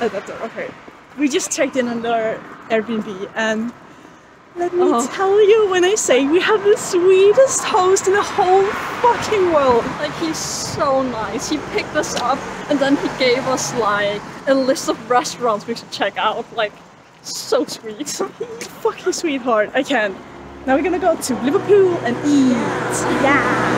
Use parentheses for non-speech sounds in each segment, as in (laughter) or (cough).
Oh, that's okay. We just checked in on our Airbnb and let me Oh. tell you when I say we have the sweetest host in the whole fucking world. Like he's so nice. He picked us up and then he gave us like a list of restaurants we should check out. Like so sweet. (laughs) Fucking sweetheart. I can't. Now we're gonna go to Liverpool and eat. Yeah.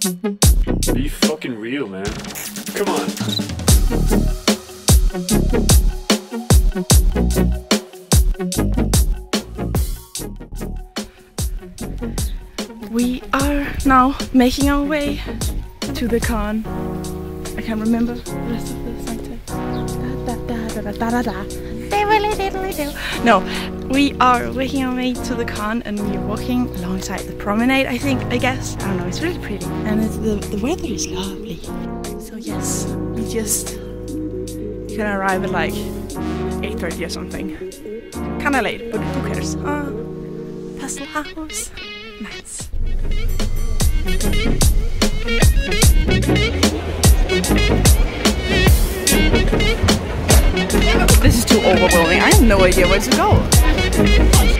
Be fucking real, man. Come on. We are now making our way to the con. I can't remember the rest of the song text. Da, da, da, da, da, da, da. Diddly, diddly, do. No, we are making our way to the con and we're walking alongside the promenade, I think, I guess. I don't know, it's really pretty. And it's, the, the weather is lovely. So yes, we just you can arrive at like 8.30 or something. Kinda late, but who cares? Uh, Pastel House. Nice. This is too overwhelming. I have no idea where to go. Oh.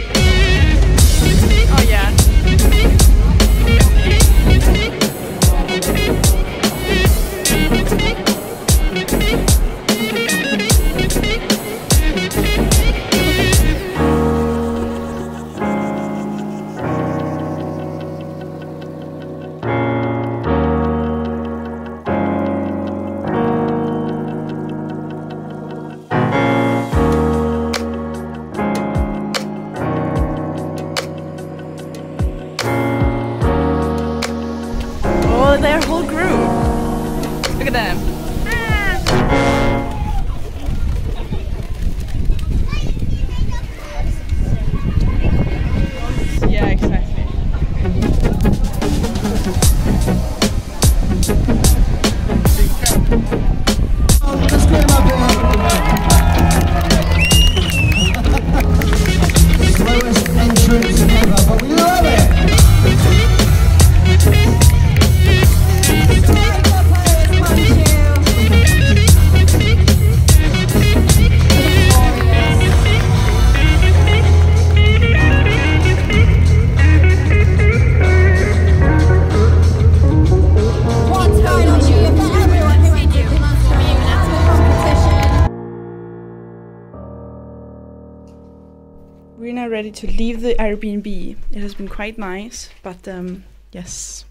Ready to leave the Airbnb. It has been quite nice, but um, yes,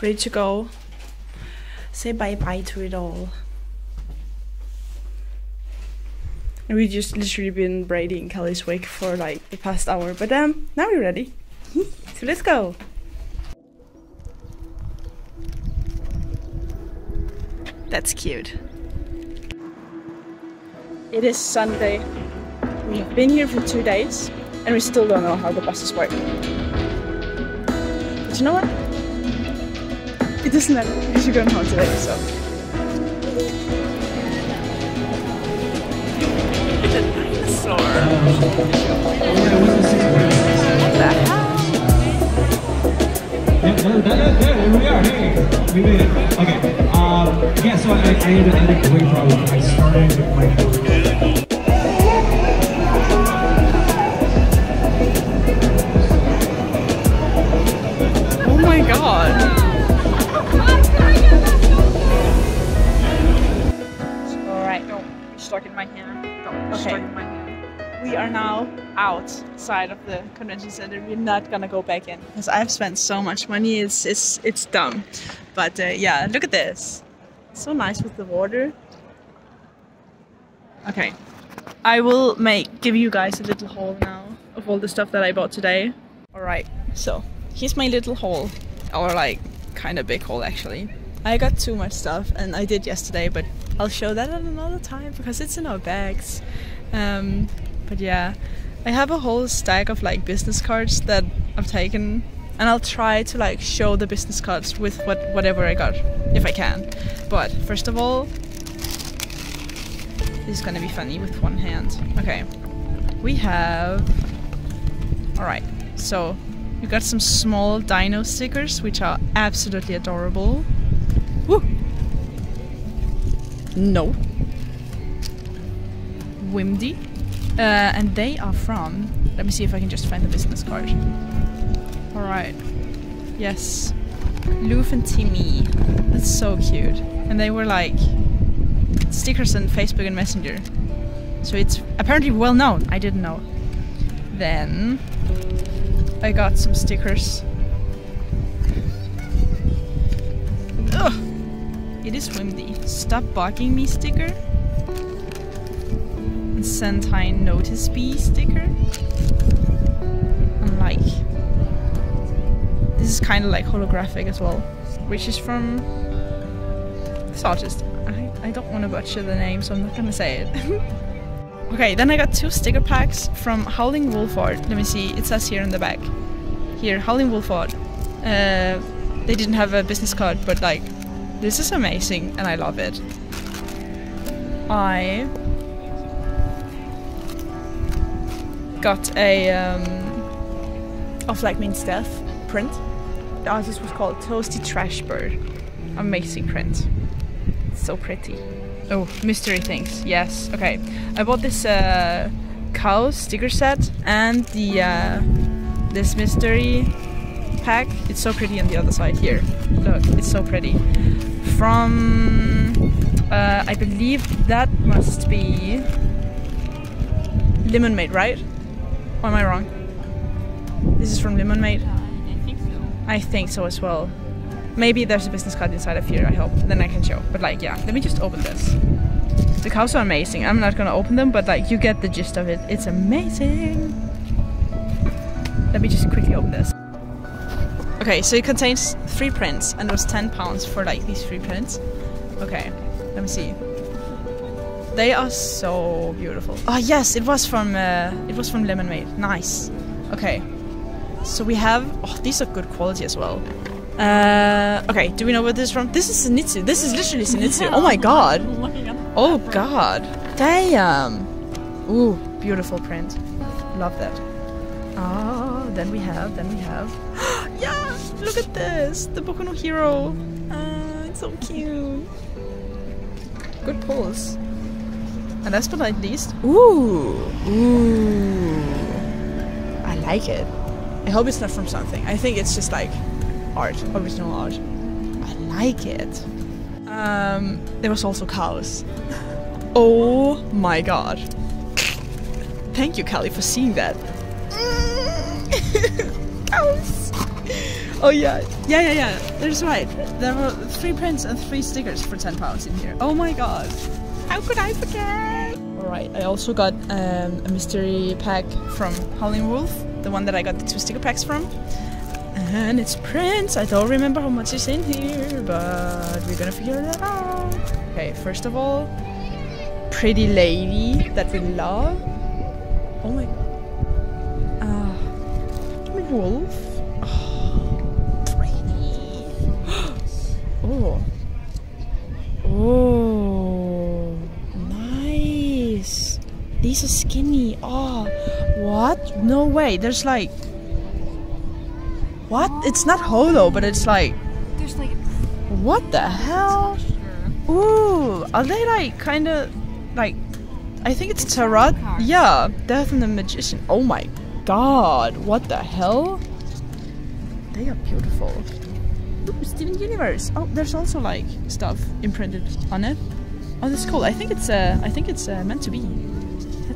ready to go. Say bye bye to it all. And we just literally been braiding Kelly's wake for like the past hour, but um, now we're ready. (laughs) so let's go. That's cute. It is Sunday. We have been here for two days and we still don't know how the buses work. But you know what? It doesn't matter because you're going home today, so. It's a dinosaur. What the hell? Yeah, no, that, that, yeah, here we are. Hey, we made it. Okay. Um, yeah, so I, I ended up ended way problem. I started with my. Are now outside of the convention center. We're not gonna go back in because I've spent so much money. It's it's it's dumb. But uh, yeah, look at this. So nice with the water. Okay, I will make give you guys a little haul now of all the stuff that I bought today. All right, so here's my little haul, or like kind of big haul actually. I got too much stuff, and I did yesterday, but I'll show that at another time because it's in our bags. Um, but yeah, I have a whole stack of like business cards that I've taken, and I'll try to like show the business cards with what whatever I got if I can. But first of all, this is gonna be funny with one hand. Okay, we have. All right, so we got some small dino stickers, which are absolutely adorable. Woo! No. Wimdy. Uh, and they are from. Let me see if I can just find the business card. Alright. Yes. Loof and Timmy. That's so cute. And they were like stickers on Facebook and Messenger. So it's apparently well known. I didn't know. Then I got some stickers. Ugh. It is windy. Stop bugging me sticker. Sentine Notice Bee sticker. And like this is kind of like holographic as well, which is from this artist. I, I don't want to butcher the name, so I'm not gonna say it. (laughs) okay, then I got two sticker packs from Howling Wolford. Let me see, it says here in the back. Here, Howling Wolford. Uh, they didn't have a business card, but like, this is amazing and I love it. I got a um, of like Means Death print. The artist was called Toasty Trash Bird. Amazing print. So pretty. Oh, mystery things. Yes. Okay. I bought this uh, cow sticker set and the uh, this mystery pack. It's so pretty on the other side here. Look, it's so pretty. From uh, I believe that must be Lemon Made, right? Or am I wrong? This is from Lemon Made. I think so. I think so as well. Maybe there's a business card inside of here, I hope. Then I can show. But like, yeah, let me just open this. The cows are amazing. I'm not gonna open them, but like, you get the gist of it. It's amazing. Let me just quickly open this. Okay, so it contains three prints, and it was 10 pounds for like these three prints. Okay, let me see. They are so beautiful. Oh yes, it was from uh, it was from Lemonade. Nice. Okay, so we have. Oh, these are good quality as well. Uh, okay, do we know where this is from? This is Zenitsu. This is literally Zenitsu. (laughs) Oh my god. Oh god. Damn. Ooh, beautiful print. Love that. Ah, then we have, then we have. (gasps) yeah, look at this. The Boku no Hero. Ah, it's so cute. Good pulls. And last but not least, ooh, ooh. I like it. I hope it's not from something. I think it's just like art, original art. I like it. Um, there was also cows. Oh my god. Thank you, Callie, for seeing that. cows. (laughs) Oh yeah, yeah, yeah, yeah. That's right. There were three prints and three stickers for ten pounds in here. Oh my god. How could I forget? Alright, I also got um, a mystery pack from Howling Wolf, the one that I got the two sticker packs from. And it's Prince. I don't remember how much is in here, but we're gonna figure that out. Okay, first of all, pretty lady that we love. Oh my. Ah, wolf. Oh, (gasps) pretty. (gasps) oh. Oh, nice. These are skinny. Oh, what? No way. There's like. What? It's not holo, but it's like. There's like What the hell? Ooh, are they like kind of like? I think it's tarot. cards. Yeah, Death and the Magician. Oh my god, what the hell? They are beautiful. Ooh, Steven Universe. Oh, there's also like stuff imprinted on it. Oh, that's cool. I think it's uh, I think it's uh, meant to be.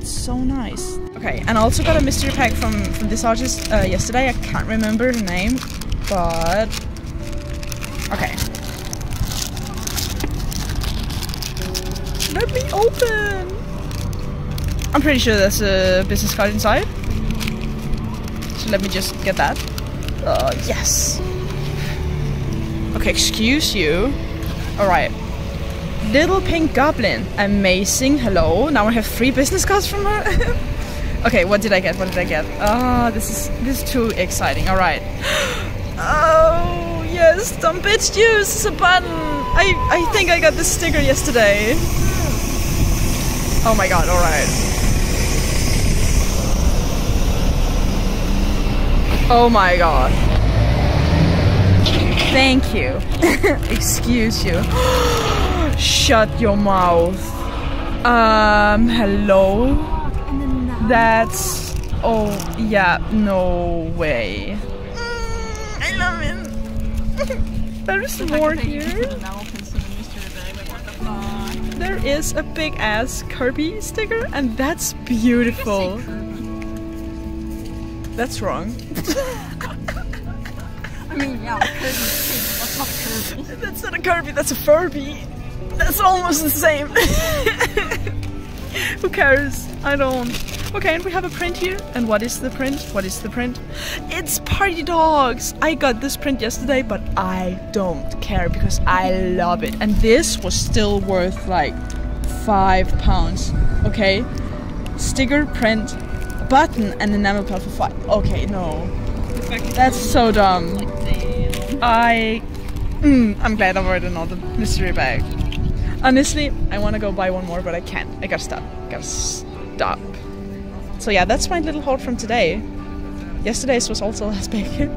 That's so nice. Okay, and I also got a mystery pack from from this artist uh, yesterday. I can't remember her name, but okay. Let me open. I'm pretty sure there's a business card inside. So let me just get that. Uh, yes. Okay, excuse you. Alright. Little Pink Goblin. Amazing. Hello. Now I have three business cards from her. (laughs) okay, what did I get? What did I get? Oh, this is this is too exciting. All right. (gasps) Oh yes, dumb bitch juice is a button. I I think I got this sticker yesterday. Oh my god. All right. Oh my god. Thank you. (laughs) Excuse you. (gasps) Oh Shut your mouth. Um, hello? That's. Oh, yeah, no way. Mm, I love it. (laughs) There's more here. There is a big ass Kirby sticker, and that's beautiful. That's wrong. (laughs) I mean, yeah, Kirby, that's not Kirby. That's not a Kirby, that's a Furby. That's almost the same. (laughs) Who cares? I don't. Okay, and we have a print here. And what is the print? What is the print? It's Party Dogs! I got this print yesterday, but I don't care because I love it. And this was still worth like five pounds. Okay? Sticker, print, button, and enamel pad for five. Okay, no. That's so dumb. I. Mm, I'm glad I ordered another mystery bag. Honestly, I want to go buy one more, but I can't. I gotta stop. Gotta stop. So yeah, that's my little haul from today. Yesterday's was also (laughs) less big.